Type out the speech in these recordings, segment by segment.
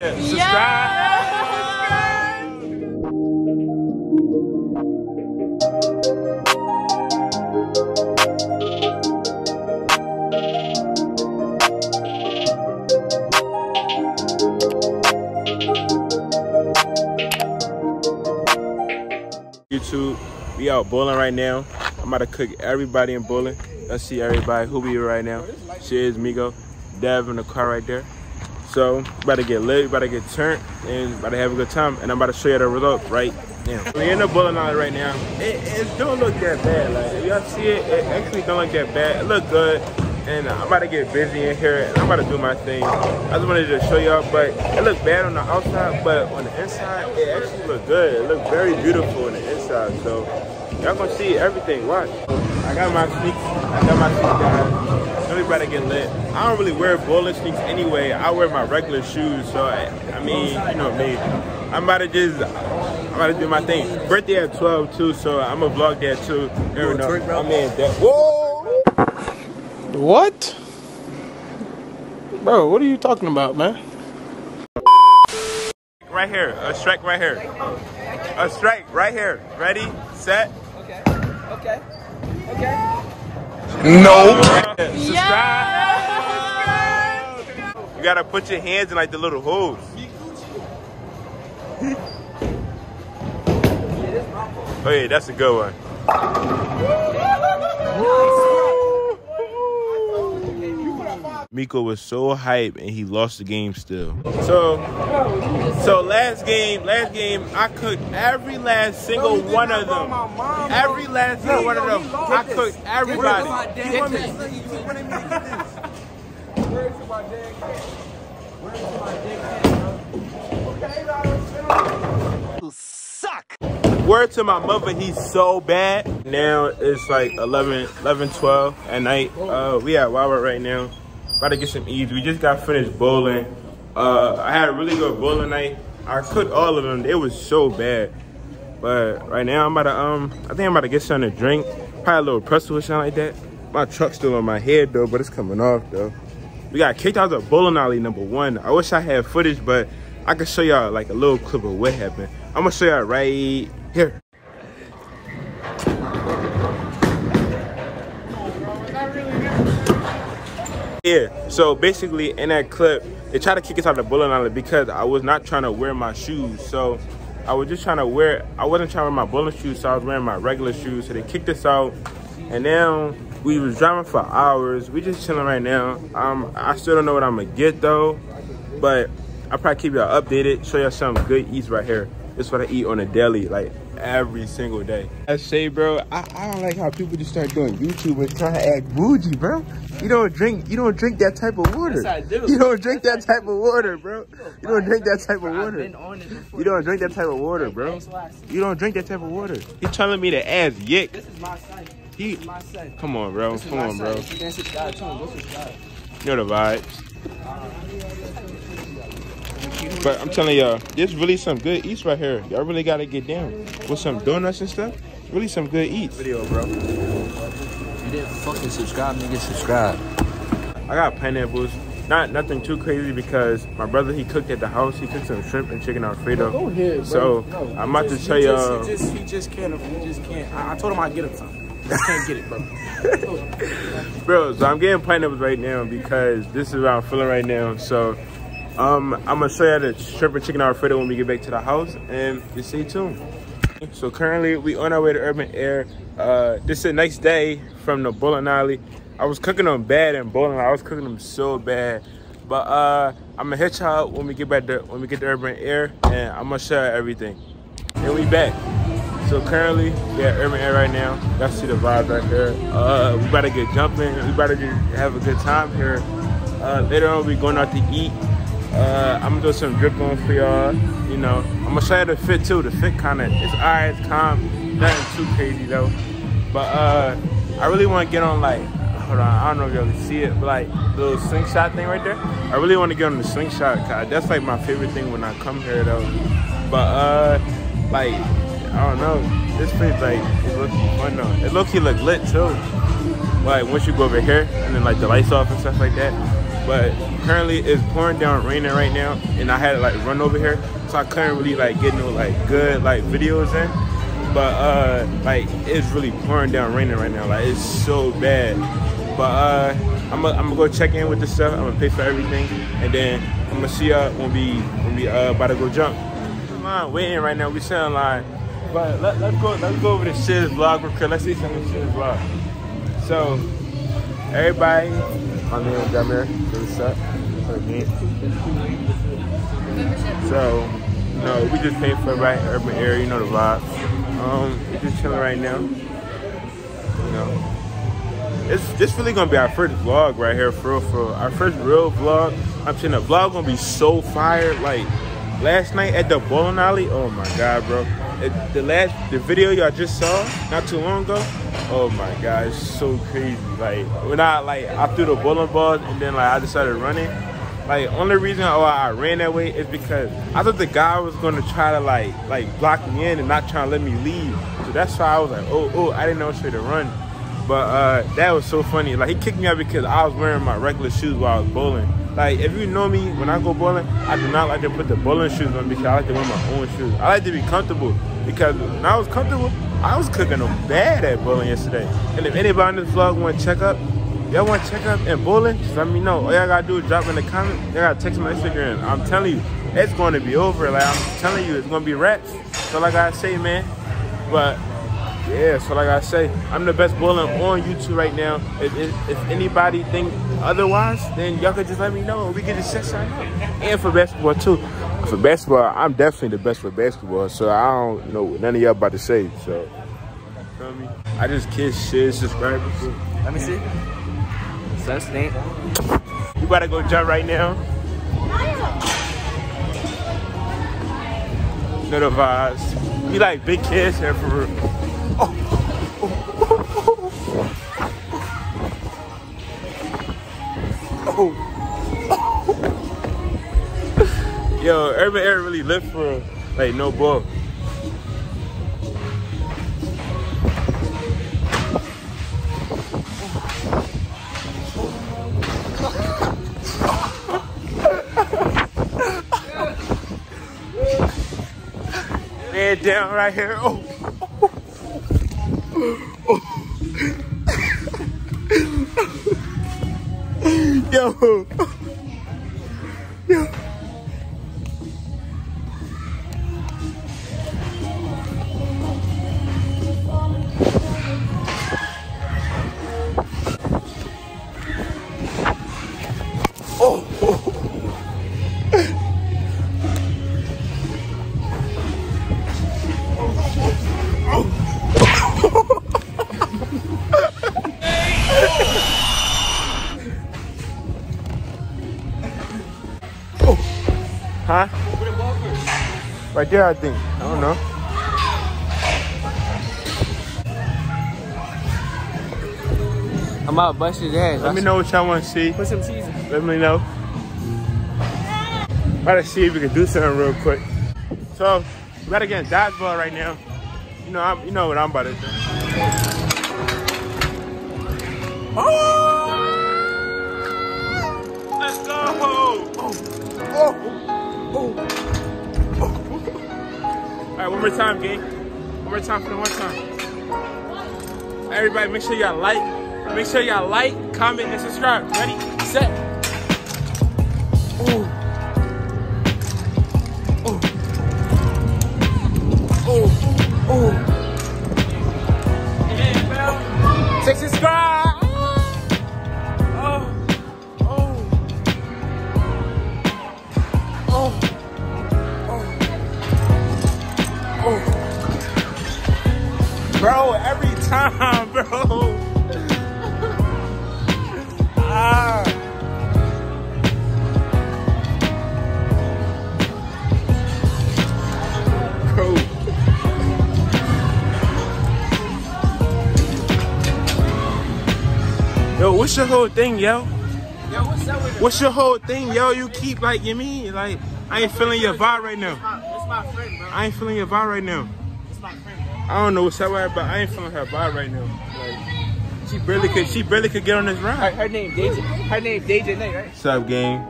Subscribe. YouTube, we out bowling right now. I'm about to cook everybody in bowling. Let's see everybody who we right now. Shiz, Migo, Dev in the car right there. So, about to get lit, about to get turned, and about to have a good time. And I'm about to show you the result right now. We're in the bowling alley right now. It, it don't look that bad. Like, y'all see it, it actually don't look that bad. It look good. And I'm about to get busy in here, and I'm about to do my thing. I just wanted to show y'all, but it looked bad on the outside, but on the inside, it actually looked good. It looked very beautiful on the inside. So, y'all gonna see everything. Watch. I got my sneaks. I got my sneaks, guys. Really about to get lit. I don't really wear bowling sneaks anyway. I wear my regular shoes. So, I, I mean, you know me. I'm about to just, I'm about to do my thing. Birthday at 12 too, so I'm gonna vlog that too. Never know. I'm in that. Whoa! What? Bro, what are you talking about, man? Right here. A strike right here. A strike right here. Ready, set. Okay. Okay. Okay. No. Subscribe. You gotta put your hands in like the little holes. Oh yeah, that's a good one. Miko was so hype and he lost the game still. So, so last game, last game, I cooked every last single one of them. Every last single one of them, I cooked everybody. Get this. Word to my mother, he's so bad. Now it's like 11, 11, 12 at night. Uh, we at Wawa right now. About to get some ease. We just got finished bowling. Uh, I had a really good bowling night. I cooked all of them. It was so bad. But right now I'm about to um, I think I'm about to get something to drink. Probably a little pretzel or something like that. My truck's still on my head though, but it's coming off though. We got kicked out of bowling alley number one. I wish I had footage, but I can show y'all like a little clip of what happened. I'm gonna show y'all right here. Yeah, so basically in that clip, they tried to kick us out of the bowling alley because I was not trying to wear my shoes. So I was just trying to wear, I wasn't trying to wear my bowling shoes, so I was wearing my regular shoes. So they kicked us out. And now we was driving for hours. We just chilling right now. Um, I still don't know what I'm gonna get though, but I'll probably keep y'all updated, show y'all some good eats right here. This is what I eat on a daily, like every single day. I say, bro, I, I don't like how people just start doing YouTube and trying to act bougie, bro. You don't drink, you don't drink that type of water. Yes, I do. You don't drink that type of water, bro. You don't drink that type of water. been on it before. You don't drink that type of water, bro. You don't drink that type of water. He's telling me to ass yick. This is my son. He, This is my son. come on, bro. Come on, bro. If you didn't subscribe to him, go subscribe. You know the vibes. Uh, But I'm telling y'all, there's really some good eats right here. Y'all really gotta get down with some donuts and stuff. Really some good eats. Video, bro. If you didn't fucking subscribe, nigga, subscribe. I got pineapples. Not nothing too crazy because my brother he cooked at the house. He cooked some shrimp and chicken alfredo. Go ahead, bro. So No, I'm about just- to tell y'all. He just, he just can't. He just can't. I, I told him I'd get him something. He just can't get it, bro. Bro, so I'm getting pineapples right now because this is how I'm feeling right now. So um, I'm gonna show you the shrimp and chicken alfredo when we get back to the house and you stay tuned. So currently we on our way to Urban Air. Uh, this is the next day from the bowling alley. I was cooking them bad in bowling. I was cooking them so bad. But uh, I'm gonna hit y'all when we get back to when we get to Urban Air and I'm gonna show you everything. And we back. So currently, we at Urban Air right now. Y'all see the vibe right here. Uh, we about to get jumping. We about to have a good time here. Uh, later on, we going out to eat. Uh, I'm gonna do some drip on for y'all. You know, I'm gonna show you the fit too. The fit kind of, it's alright, it's calm. Nothing too crazy though. But uh, I really want to get on like, hold on, I don't know if y'all can see it, but like the little slingshot thing right there. I really want to get on the slingshot. Cause that's like my favorite thing when I come here though. But uh, like I don't know. This place like it looks fun though. It look he look lit too. Like once you go over here and then like the lights off and stuff like that. But currently it's pouring down raining right now and I had to like run over here. So I couldn't really like get no like good like videos in. But uh like it's really pouring down raining right now. Like it's so bad. But uh I'm gonna go check in with this stuff. I'm gonna pay for everything and then I'm gonna see y'all when we when we uh about to go jump. Line waiting right now. We still in line. But let, let's go let's go over to Shiz's vlog real quick. Let's see some of Shiz's vlog. So everybody, my name is Jamir. What's up? So, no, we just paid for right urban area, you know the vibe. Um, we just chilling right now. You know. It's this really gonna be our first vlog right here for real, for our first real vlog. I'm saying the vlog gonna be so fire. Like last night at the bowling alley, oh my god, bro. It, the last the video y'all just saw not too long ago, oh my god, it's so crazy. Like when I like I threw the bowling ball and then like I decided running. Like only reason why I ran that way is because I thought the guy was gonna try to like like block me in and not trying to let me leave. So that's why I was like, oh oh, I didn't know straight to run. But uh, that was so funny. Like he kicked me out because I was wearing my regular shoes while I was bowling. Like if you know me, when I go bowling, I do not like to put the bowling shoes on because I like to wear my own shoes. I like to be comfortable because when I was comfortable, I was cooking them bad at bowling yesterday. And if anybody in this vlog want to check up, y'all want to check up and bowling, just let me know. All y'all gotta do is drop in the comment. Y'all gotta text my Instagram. I'm telling you, it's going to be over. Like I'm telling you, it's gonna be rats. So like I say, man. But yeah, so like I say, I'm the best bowler on YouTube right now. If, if, if anybody think otherwise, then y'all could just let me know. We can just set something up. And for basketball too. For basketball, I'm definitely the best for basketball. So I don't know what none of y'all about to say. So, feel me? I just kiss, shit, subscribe. Let me see. So stink. You about to go jump right now. You know the vibes. We like big kids here for real. Oh. Yo, Urban Air really lit for like no ball. Man down right here. Oh. Yo. Yo. Right there, I think. I don't know. I'm about to bust his ass. Let me know what y'all want to see. Put some cheese in. Let me know. About to see if we can do something real quick. So, we gotta get a dodgeball right now. You know, I'm, you know what I'm about to do. More time, gang. One more time for the one time. Everybody, make sure y'all like. Make sure y'all like, comment, and subscribe. Ready, set. Ooh. Oh. Bro, every time, bro. Ah. Bro. Yo, what's your whole thing, yo? Yo, what's up with it? What's your whole thing, yo? You keep like, you mean? Like, I ain't feeling your vibe right now. My friend, bro. I ain't feeling your vibe right now. It's my friend, bro. I don't know what's up with her, but I ain't feeling her vibe right now. Like, she barely could she barely could get on this ride. her name Deja. Her name Deja Nay, right? What's up, gang?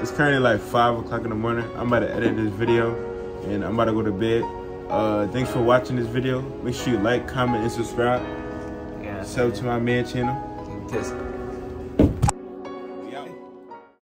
It's currently like five o'clock in the morning. I'm about to edit this video, and I'm about to go to bed. Uh, thanks for watching this video. Make sure you like, comment, and subscribe. Yeah. Sub to my man channel. Just